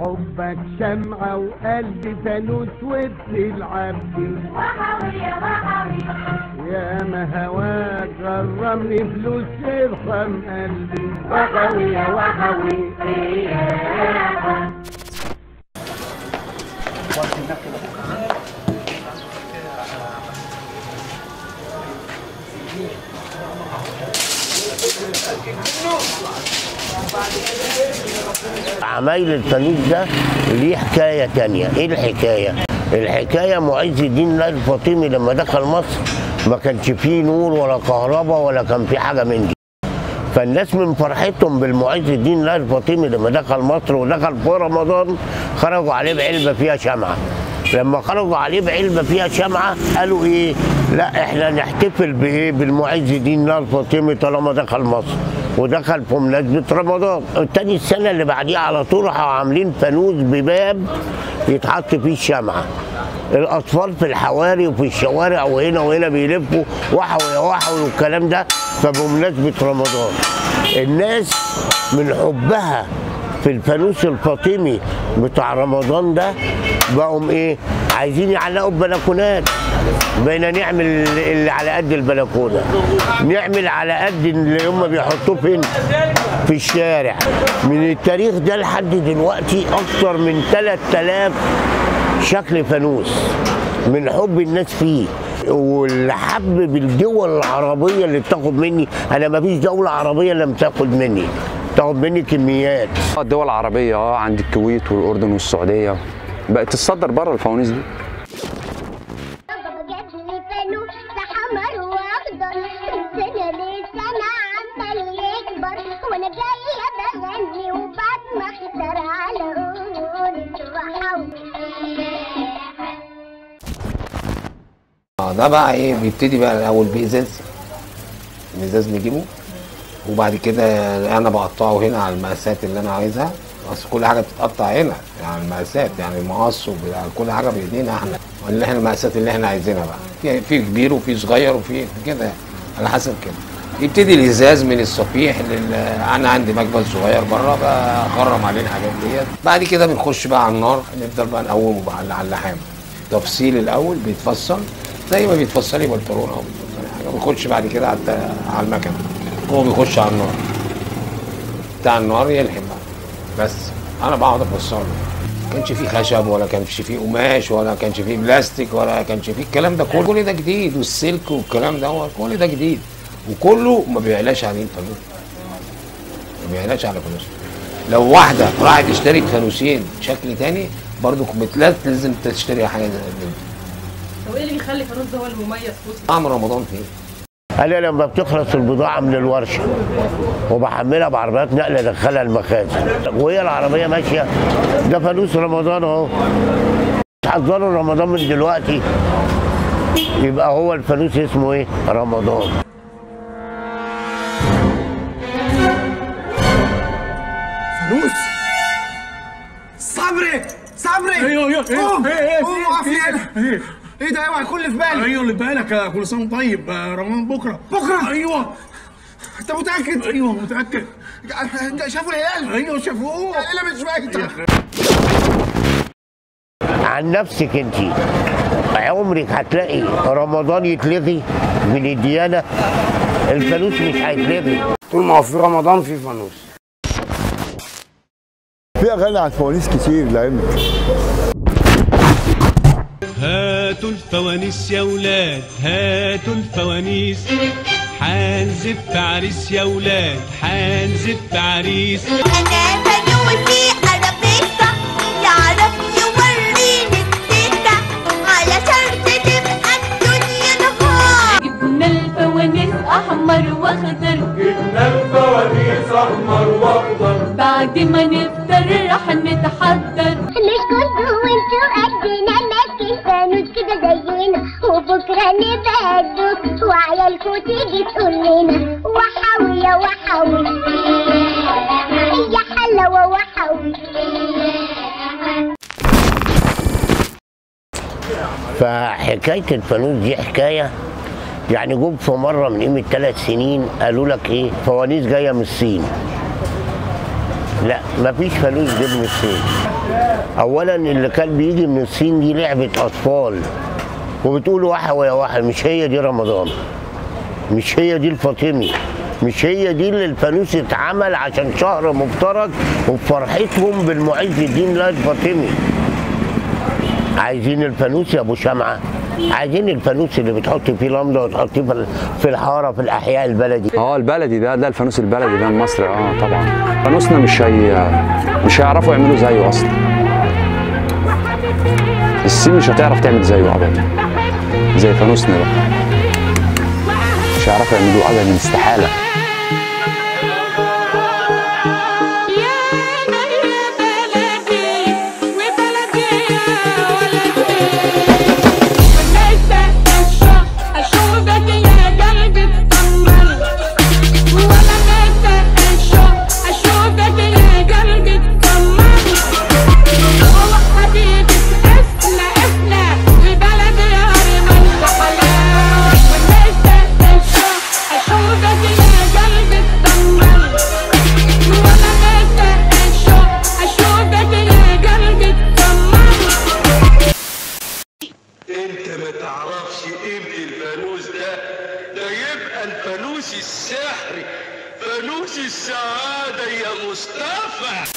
حبك شمعة وقلبي فانوس وبتلعب بيه وحوي وحوي يا ما هواك غرمني فلوس ارحم قلبي. وحوي يا وحوي عمايل الفانوس ده ليه حكاية تانية. إيه الحكاية؟ الحكاية معز الدين الله الفاطمي لما دخل مصر ما كانش فيه نور ولا كهرباء ولا كان فيه حاجة من دي. فالناس من فرحتهم بالمعز الدين الله الفاطمي لما دخل مصر ودخل في رمضان خرجوا عليه بعلبة فيها شمعة. لما خرجوا عليه بعلبة فيها شمعة قالوا إيه؟ لا إحنا نحتفل بايه بالمعز الدين الله الفاطمي طالما دخل مصر ودخل في مناسبة رمضان. تاني السنة اللي بعديها على طول راحوا عاملين فانوس بباب يتحط فيه الشمعة. الأطفال في الحواري وفي الشوارع وهنا وهنا بيلفوا وحوي يا وحوي والكلام ده فبمناسبة رمضان الناس من حبها في الفانوس الفاطمي بتاع رمضان ده بقوا إيه عايزين يعلقوا ببلكونات بقينا نعمل اللي على قد البلكونة. نعمل على قد اللي هم بيحطوه فين؟ في الشارع. من التاريخ ده لحد دلوقتي أكتر من 3000 شكل فانوس من حب الناس فيه. واللي حبب الدول العربية اللي بتاخد مني أنا ما فيش دولة عربية لم تاخد مني. تاخد مني كميات. الدول العربية آه عند الكويت والأردن والسعودية. بقت تصدر بره الفوانيس دي. وأنا بغني آه ده بقى إيه؟ بيبتدي بقى الأول بإزاز. الازاز نجيبه. وبعد كده أنا بقطعه هنا على المقاسات اللي أنا عايزها. اصل كل حاجة بتتقطع هنا يعني المقاسات يعني المقص كل حاجة بإيدينا إحنا. اللي إحنا المقاسات اللي إحنا عايزينها بقى. في كبير وفي صغير وفي كده على حسب كده. يبتدي الإزاز من الصفيح لل... أنا عندي مكبس صغير بره بخرم عليه الحاجات ديت. بعد كده بنخش بقى على النار نفضل بقى نقومه بقى على اللحام. تفصيل الأول بيتفصل زي ما بيتفصلي بنطلون أو بيتفصلي حاجة. بيخش بعد كده على المكنة. هو بيخش على النار. بتاع النار يلحم بس أنا بقعد افصله ما كانش فيه خشب ولا كانش فيه قماش ولا كانش فيه بلاستيك ولا كانش فيه الكلام ده. كله كل ده جديد والسلك والكلام ده كل ده جديد. وكله ما بيعلاش عليه الفلوس ما بيعلاش على فلوس لو واحدة راحت اشترت فانوسين شكل تاني برضو لازم تشتري حاجة زي طب إيه اللي بيخلي الفانوس ده هو المميز؟ في وسط طعم رمضان فيه. أنا لما بتخلص البضاعة من الورشة وبحملها بعربيات نقل أدخلها المخازن. وهي العربية ماشية. ده فانوس رمضان أهو. حضروا رمضان من دلوقتي. يبقى هو الفانوس اسمه إيه؟ رمضان. فلوس صبري صبري. أيوه أيوه إيه إيه قوم وقف لي هنا إيه؟ إيه ده؟ أوعى يكون اللي في بالي أيوه اللي بالك يا كل سنه وأنت طيب آه، رمضان بكرة. بكرة؟ أيوه. أنت متأكد؟ أيوه متأكد. أنت شافوا الهلال؟ أيوه شافوه. اللي مش باين عن نفسك أنت عمرك هتلاقي رمضان يتلغي من الديانة؟ الفانوس مش هيتلغي. طول ما هو في رمضان في فانوس. في أغاني على الفوانيس كتير لعلمك. هاتوا الفوانيس يا ولاد هاتوا الفوانيس. حنزف عريس يا ولاد حنزف عريس أنا يوريني التيتا على شرط تبقى الدنيا نهار جبنا الفوانيس أحمر وأخضر. جبنا الفوانيس أحمر وأخضر. بعد ما نفطر وعيالكوا تيجي تقول لنا وحوي يا وحوي يا حلاوة وحوي فحكاية الفانوس دي حكاية. يعني جم في مرة من قيمة ثلاث سنين قالوا لك إيه؟ فوانيس جاية من الصين. لا مفيش فانوس جاي من الصين. اولا اللي كان بيجي من الصين دي لعبة أطفال. وبتقولوا وحوي يا وحوي مش هي دي رمضان. مش هي دي الفاطمي. مش هي دي اللي الفانوس اتعمل عشان شهر مفترض وبفرحتهم بالمعز الدين الله الفاطمي. عايزين الفانوس يا أبو شمعة. عايزين الفانوس اللي بتحط فيه لمضه وتحطيه في الحارة في الأحياء البلدي. آه البلدي ده ده الفانوس البلدي ده المصري. آه طبعا. فانوسنا مش هي مش هيعرفوا يعملوا زيه أصلا. الصين مش هتعرف تعمل زيه ابدا. زي فانوسنا ده مش هيعرفوا يعملوه أبدا استحالة. تعرفش قيمة الفانوس ده؟ ده يبقى الفانوس السحري. فانوس السعادة يا مصطفى.